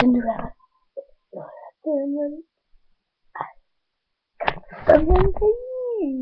Cinderella. Cinderella. I got something for you.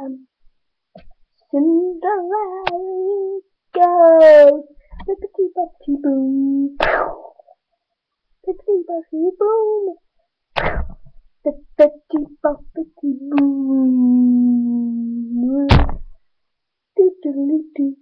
Um, Cinderella goes. Bippity boppity boom. Bippity boppity boom. Bippity boppity boom. Doo doo.